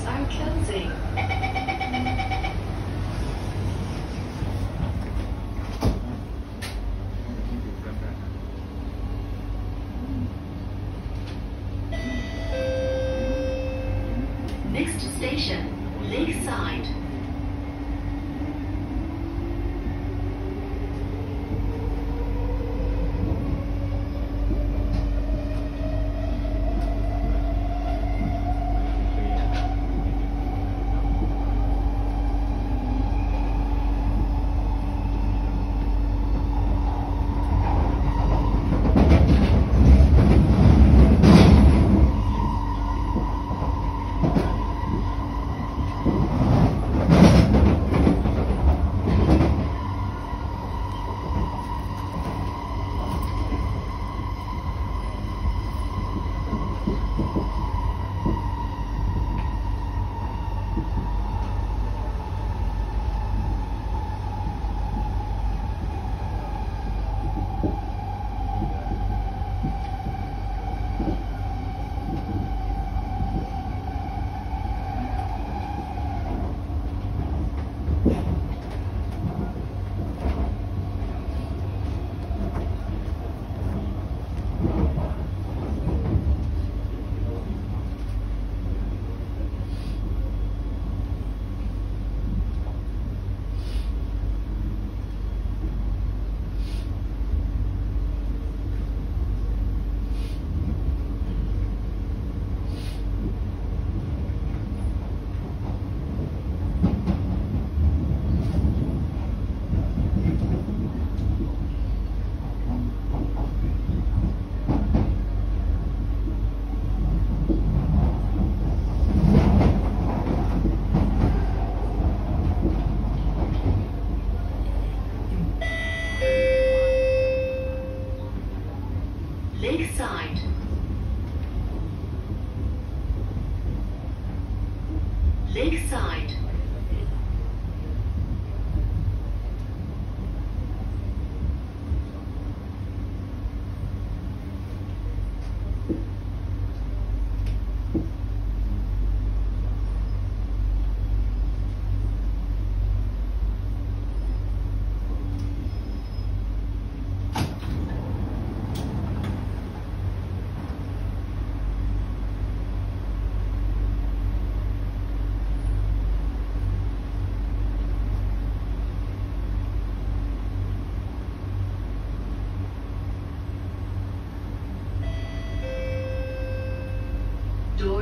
Doors are closing. Next station. Lakeside. Lakeside.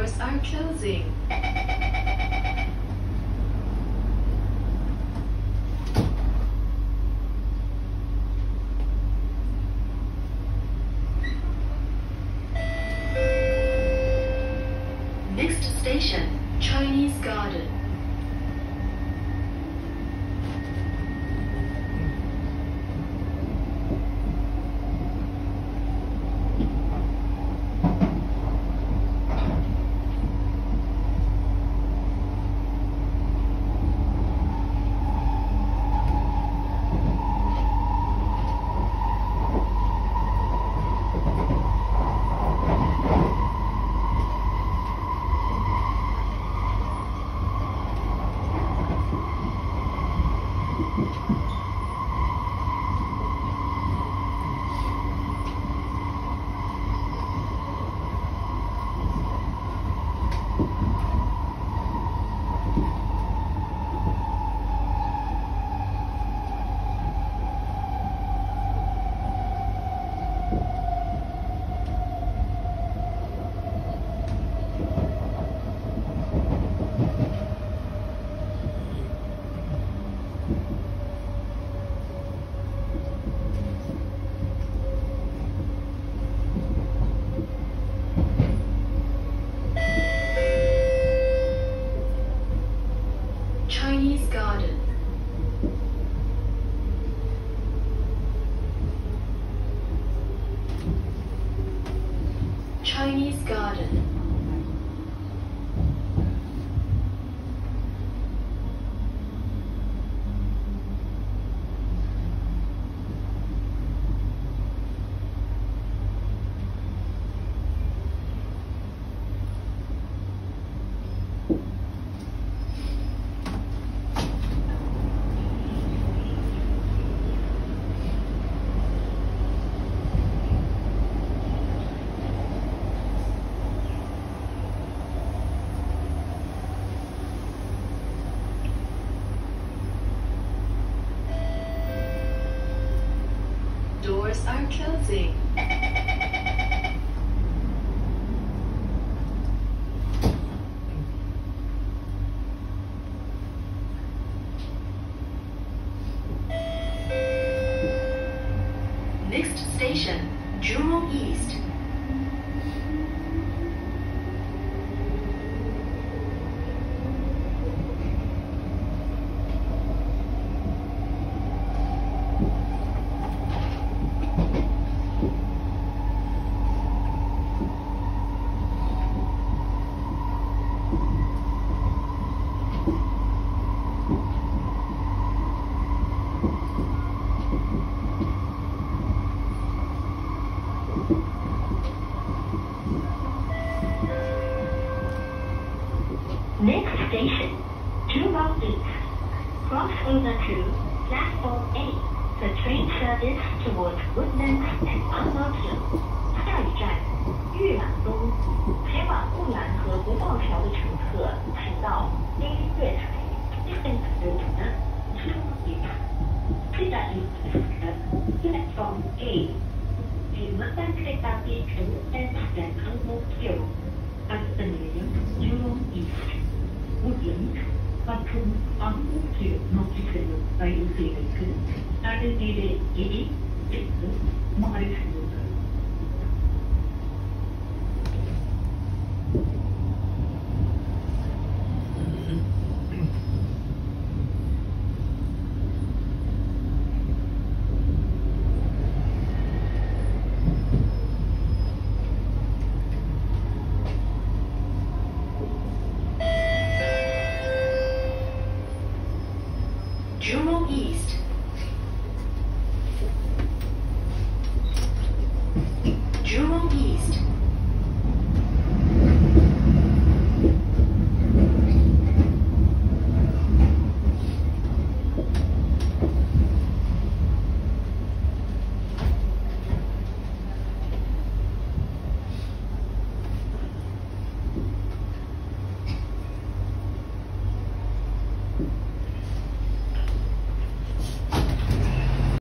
Doors are closing. Next station, Chinese Garden. Chinese garden. Closing. Next station, Jurong East. Next station, Jurong East. Cross over to platform 8. The train service towards Woodlands and Arnold Hill. 下一站，玉兰东。前往木兰和不报桥的乘客，请到 A 月台。Distance route Jurong East. Tidak diperlukan platform 8. Kıymadan kretabi kılıktan zaten kalmak yok. Hastaneye yolun ilk. Bugün bakım anlatıyor noktasını bayılıyor. Sadece yedi